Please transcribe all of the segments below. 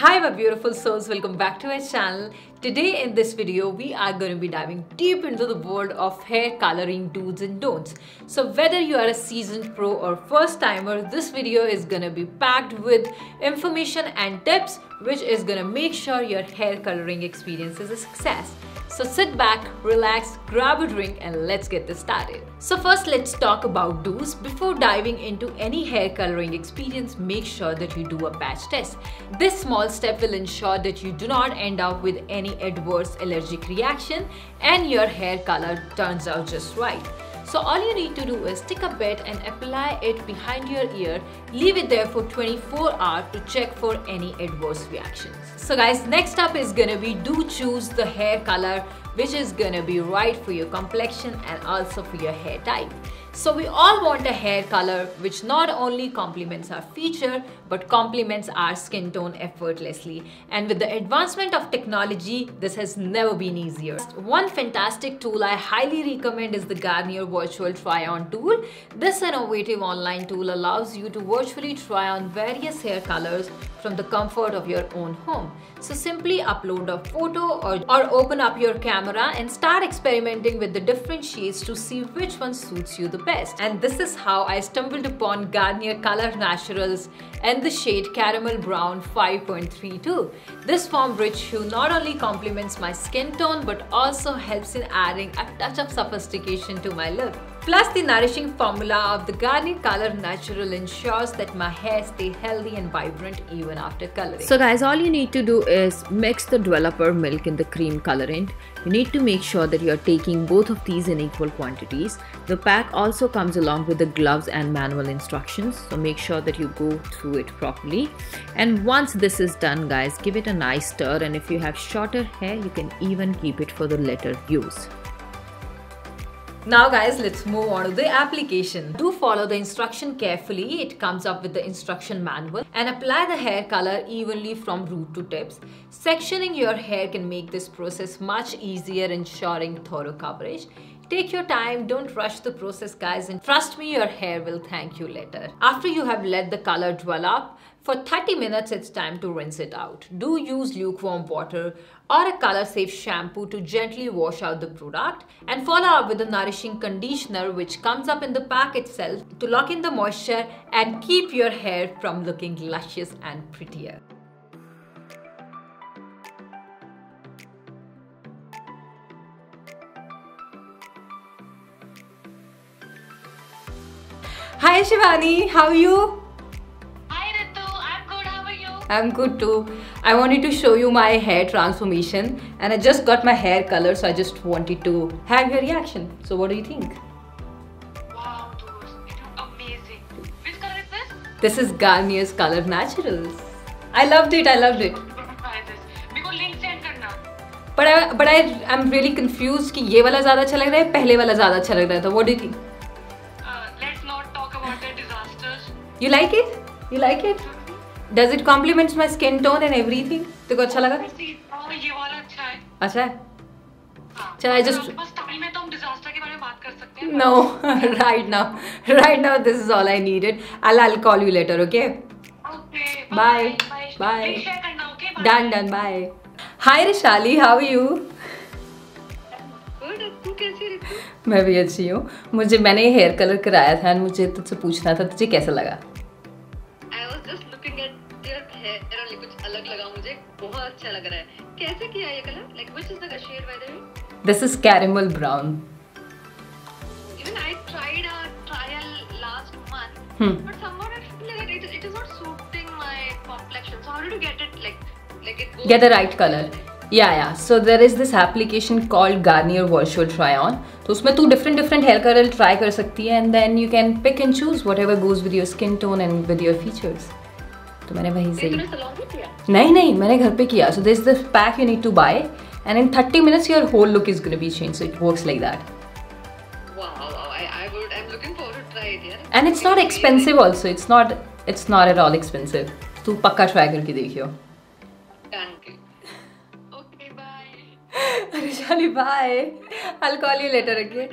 Hi my beautiful souls, welcome back to my channel. Today in this video, we are going to be diving deep into the world of hair coloring do's and don'ts. So whether you are a seasoned pro or first timer, this video is going to be packed with information and tips which is going to make sure your hair coloring experience is a success. So sit back, relax, grab a drink and let's get this started. So first let's talk about do's. Before diving into any hair coloring experience, make sure that you do a patch test. This small step will ensure that you do not end up with any adverse allergic reaction and your hair color turns out just right. So all you need to do is take a bit and apply it behind your ear. Leave it there for 24 hours to check for any adverse reactions. So guys, next up is gonna be do choose the hair color which is gonna be right for your complexion and also for your hair type. So we all want a hair color which not only complements our feature but complements our skin tone effortlessly. And with the advancement of technology, this has never been easier. One fantastic tool I highly recommend is the Garnier Virtual Try On tool. This innovative online tool allows you to virtually try on various hair colors from the comfort of your own home. So simply upload a photo or, or open up your camera and start experimenting with the different shades to see which one suits you the best. And this is how I stumbled upon Garnier Color Naturals and the shade Caramel Brown 5.32. This foam rich hue not only complements my skin tone but also helps in adding a touch of sophistication to my look. Plus the nourishing formula of the Garnier Color Natural ensures that my hair stay healthy and vibrant even after coloring. So guys, all you need to do is mix the developer milk in the cream colorant. You need to make sure that you're taking both of these in equal quantities. The pack also comes along with the gloves and manual instructions. So make sure that you go through it properly. And once this is done guys, give it a nice stir and if you have shorter hair, you can even keep it for the later use. Now guys, let's move on to the application. Do follow the instruction carefully. It comes up with the instruction manual and apply the hair color evenly from root to tips. Sectioning your hair can make this process much easier ensuring thorough coverage. Take your time, don't rush the process guys and trust me your hair will thank you later. After you have let the color develop, for 30 minutes it's time to rinse it out. Do use lukewarm water or a color safe shampoo to gently wash out the product and follow up with a nourishing conditioner which comes up in the pack itself to lock in the moisture and keep your hair from looking luscious and prettier. Hi Shivani, how are you? Hi Ritu, I'm good. How are you? I'm good too. I wanted to show you my hair transformation and I just got my hair color so I just wanted to have your reaction. So what do you think? Wow, dude, it looks amazing. Which color is this? This is Garnier's Color Naturals. I loved it, I loved it. I'm gonna try this. मेरे को link send करना. But I but I I'm really confused कि ये वाला ज़्यादा अच्छा लग रहा है पहले वाला ज़्यादा अच्छा लग रहा था. What do you You like it? You like it? Does it complements my skin tone and everything? तेरे को अच्छा लगा? See, oh, ये वाला अच्छा है. अच्छा है? हाँ. चल, I अगर just- आपके पास time है तो हम disaster के बारे में बात कर सकते हैं. No, right now. Right now this is all I needed. I'll I'll call you later, okay? Okay. Bye. Bye. Bye. Link share करना, okay? Bye. Done, कैसे मैं भी अच्छी हूँ मुझे मैंने ये हेयर कलर कराया था एंड मुझे तुझसे पूछना था तुझे कैसा लगा this is caramel brown Hmm. But somehow I feel like it, it is not suiting my complexion. So how did you get it like like it goes Get the right color. Like, या या so there is this application called Garnier virtual try on तो उसमें तू different different hair colour try कर सकती है and then you can pick and choose whatever goes with your skin tone and with your features तो मैंने वहीं से ही नहीं नहीं मैंने घर पे किया। So this this pack you need to buy and in thirty minutes your whole look is be change so it works like that and it's not expensive also it's not it's not at all expensive तू पक्का try करके देखियो। Arishali, bye. I'll call you later again.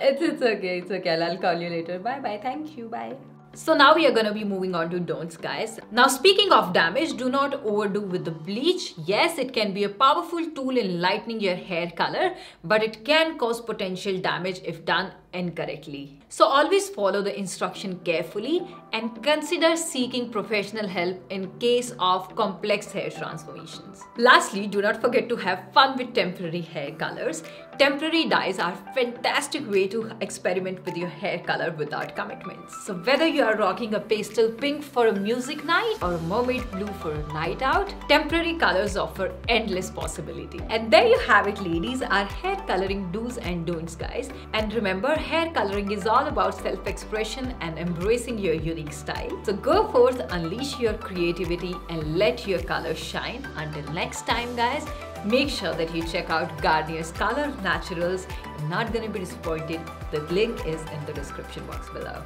It's, it's okay, it's okay. I'll call you later. Bye bye. Thank you. Bye. So now we are gonna be moving on to don'ts guys. Now speaking of damage, do not overdo with the bleach. Yes, it can be a powerful tool in lightening your hair color, but it can cause potential damage if done incorrectly. So always follow the instruction carefully and consider seeking professional help in case of complex hair transformations. Lastly, do not forget to have fun with temporary hair colors. Temporary dyes are fantastic way to experiment with your hair color without commitments. So whether you are rocking a pastel pink for a music night or a mermaid blue for a night out, temporary colors offer endless possibility. And there you have it ladies, our hair coloring do's and don'ts guys. And remember, hair coloring is all about self-expression and embracing your unique style. So go forth, unleash your creativity and let your colors shine. Until next time guys, make sure that you check out Garnier's Color Naturals. You're not gonna be disappointed. The link is in the description box below.